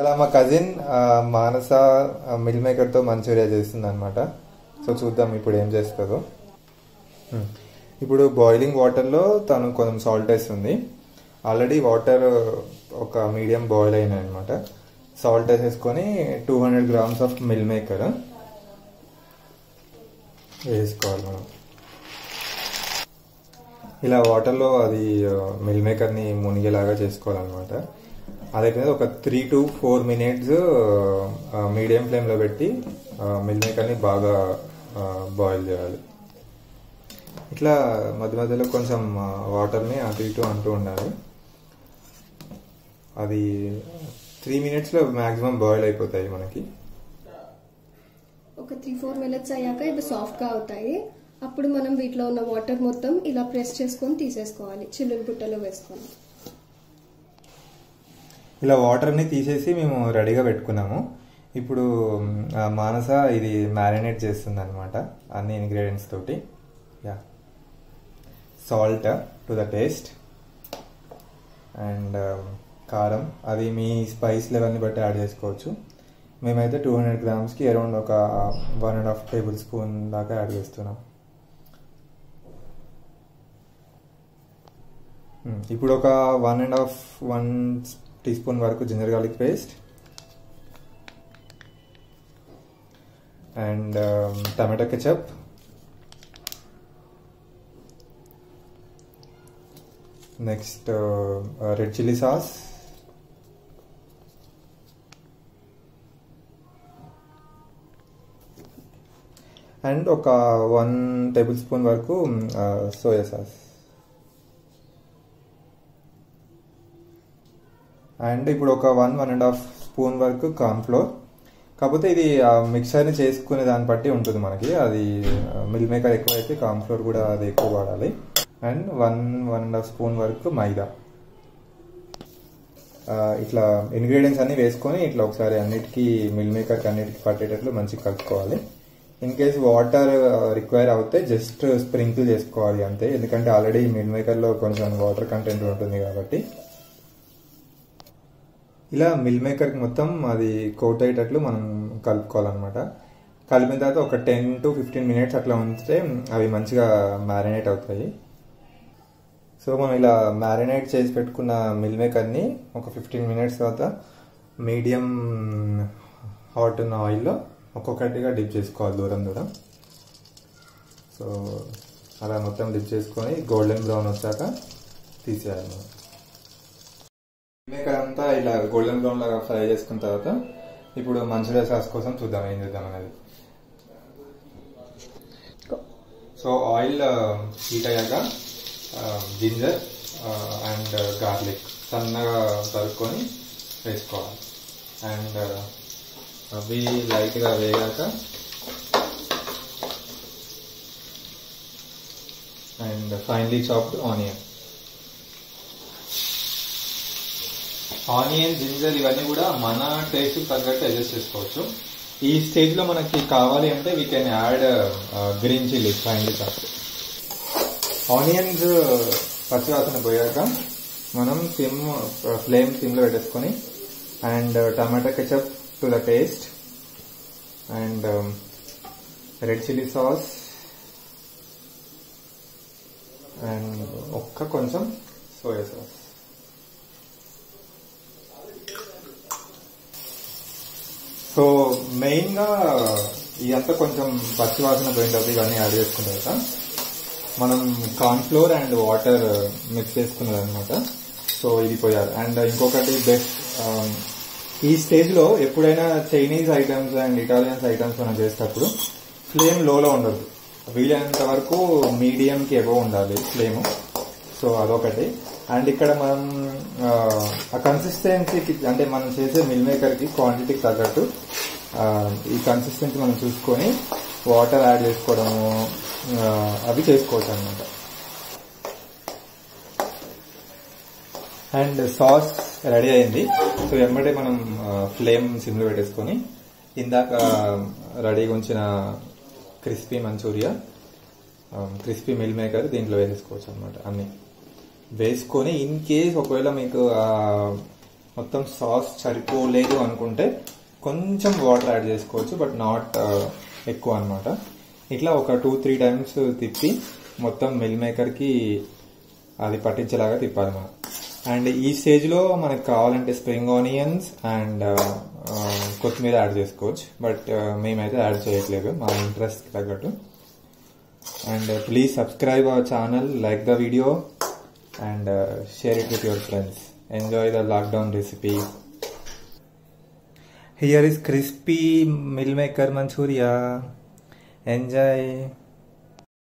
అలా మా cousin Manasa meal మేకర్తో మంచూరియా చేస్తుంది అనమాట సో చూద్దాం ఇప్పుడు ఏం చేస్తుందో. ఇప్పుడు బాయిలింగ్ వాటర్లో తను కొంచెం సాల్ట్ వేస్తుంది. ఆల్రెడీ వాటర్ ఒక మీడియం బాయిల్ అయినాయి అనమాట సాల్ట్ వేసేసుకొని two hundred grams of meal maker వేసుకోవాలి మనం. ఇలా వాటర్లో అది మిల్ మేకర్ని మునిగేలాగా చేసుకోవాలన్నమాట. అదైతే ఒక three to four minutes medium ఫ్లేమ్లో పెట్టి మిల్ మేకర్ని బాగా బాయిల్ చేయాలి. ఇట్లా మధ్య మధ్యలో కొంచెం వాటర్ని అటు ఇటు అంటూ ఉండాలి. అది త్రీ మినిట్స్లో మ్యాక్సిమం బాయిల్ అయిపోతాయి మనకి. ఒక త్రీ ఫోర్ మినిట్స్ అయ్యాక ఇవి సాఫ్ట్గా అవుతాయి. అప్పుడు మనం వీటిలో ఉన్న వాటర్ మొత్తం ఇలా ప్రెస్ చేసుకొని తీసేసుకోవాలి. చిల్లులు బుట్టలో వేసుకొని. ఇలా వాటర్ని తీసేసి మేము రెడీగా పెట్టుకున్నాము. ఇప్పుడు మానస ఇది మ్యారినేట్ చేస్తుంది అనమాట అన్ని ఇంగ్రీడియంట్స్ తోటి. Ya salt to the taste and కారం. అది మీ స్పైస్ లెవెల్ని బట్టి యాడ్ చేసుకోవచ్చు. మేమైతే టూ హండ్రెడ్ గ్రామ్స్కి అరౌండ్ ఒక one and half table spoon దాకా యాడ్ చేస్తున్నాం. Hmm. ఇప్పుడు ఒక one and half one teaspoon వరకు ginger garlic paste. And um, tomato ketchup. Next uh, red chilli sauce. And ఒక వన్ టేబుల్ స్పూన్ వరకు uh, soya sauce. And ఇప్పుడు ఒక one one and half spoon వరకు cornflour కాకపోతే ఇది ఆ చేసుకునే దాన్ని బట్టి ఉంటుంది మనకి. అది మిల్ మేకర్ ఎక్కువ అయితే కార్న్ఫ్లోర్ కూడా అది ఎక్కువ వాడాలి. And one one and half spoon వరకు మైదా. ఇట్లా ఇంగ్రీడియంట్స్ అన్నీ వేసుకొని ఇట్లా ఒకసారి అన్నిటికీ మిల్ మేకర్కి అన్నిటికీ పట్టేటట్లు మంచిగా కలుపుకోవాలి. ఇన్ కేస్ వాటర్ రిక్వైర్ అవుతే జస్ట్ స్ప్రింకిల్ చేసుకోవాలి అంతే. ఎందుకంటే ఆల్రెడీ మిల్ మేకర్లో కొంచెం వాటర్ కంటెంట్ ఉంటుంది కాబట్టి. ఇలా మిల్ మేకర్కి మొత్తం అది కోట్ అయ్యేటట్లు మనం కలుపుకోవాలన్నమాట. కలిపిన తర్వాత ఒక టెన్ టు ఫిఫ్టీన్ మినిట్స్ అట్లా ఉంచితే అవి మంచిగా మ్యారినేట్ అవుతాయి. సో మనం ఇలా మ్యారినేట్ చేసి పెట్టుకున్న మిల్ మేకర్ని ఒక ఫిఫ్టీన్ మినిట్స్ తర్వాత మీడియం హాట్ ఉన్న ఆయిల్లో ఒక్కొక్కటిగా డిప్ చేసుకోవాలి దూరం దూరం. సో అలా మొత్తం డిప్ చేసుకొని గోల్డెన్ బ్రౌన్ వచ్చాక తీసేయాలి మేకర్ అంతా ఇలా గోల్డెన్ బ్రౌన్ లాగా ఫ్రై చేసుకున్న తర్వాత ఇప్పుడు మంచూరియా సాస్ కోసం చూద్దాం ఏం చేద్దాం అనేది. సో ఆయిల్ హీట్ అయ్యాక జింజర్ అండ్ గార్లిక్ సన్నగా తరుక్కొని వేసుకోవాలి. అండ్ uh, అవి లైట్గా వేగాక and finally chopped onion onion ginger ఇవన్నీ కూడా మన టేస్ట్ తగ్గట్టు అడ్జస్ట్ చేసుకోవచ్చు. ఈ స్టేజ్లో మనకి కావాలి అంటే we can add green chilli finely chopped onions పచ్చివాసన పోయాక మనం సిమ్ uh, ఫ్లేమ్ సిమ్లో పెట్టేసుకొని and uh, tomato ketchup to the taste and red chilli sauce and ఒక్క కొంచెం సోయా సాస్ సో మెయిన్గా ఇదంతా కొంచెం పచ్చివాసన వాసన పోయినప్పుడు ఇవన్నీ యాడ్ చేసుకున్న తర్వాత మనం కార్న్ఫ్లోర్ అండ్ వాటర్ మిక్స్ చేసుకున్నది అనమాట సో ఇది పోయాలి. అండ్ ఇంకొకటి బెస్ట్ ఈ స్టేజ్లో ఎప్పుడైనా Chinese items and Italians items మనం చేసేటప్పుడు ఫ్లేమ్ లోలో ఉండదు. వీలైనంత వరకు మీడియంకి ఎబో ఉండాలి ఫ్లేమ్. సో అదొకటి. అండ్ ఇక్కడ మనం ఆ, కన్సిస్టెన్సీకి అంటే మనం చేసే మిల్ మేకర్కి క్వాంటిటీకి తగ్గట్టు ఈ కన్సిస్టెన్సీ మనం చూసుకొని వాటర్ యాడ్ చేసుకోవడము అవి చేసుకోవచ్చు అనమాట అండ్ సాస్ రెడీ అయింది. సో వెంబడే మనం ఫ్లేమ్ సిమ్లో పెట్టేసుకొని ఇందాక రెడీగా ఉంచిన crispy Manchuria crispy meal maker దీంట్లో వేసేసుకోవచ్చు అనమాట అన్నీ. వేసుకొని ఇన్ కేస్ ఒకవేళ మీకు మొత్తం సాస్ సరిపోలేదు అనుకుంటే కొంచెం వాటర్ యాడ్ చేసుకోవచ్చు బట్ నాట్ ఎక్కువ అనమాట ఇట్లా ఒక టూ త్రీ టైమ్స్ తిప్పి మొత్తం మిల్ మేకర్కి అది పట్టించేలాగా తిప్పాలి మనం. అండ్ ఈ స్టేజ్లో మనకు కావాలంటే స్ప్రింగ్ ఆనియన్స్ అండ్ కొత్తిమీర యాడ్ చేసుకోవచ్చు. బట్ మేమైతే యాడ్ చేయట్లేదు మా ఇంట్రెస్ట్ తగ్గట్టు. And please subscribe our channel like the video and uh, share it with your friends. Enjoy the lockdown recipe. Here is crispy meal manchuria. Enjoy.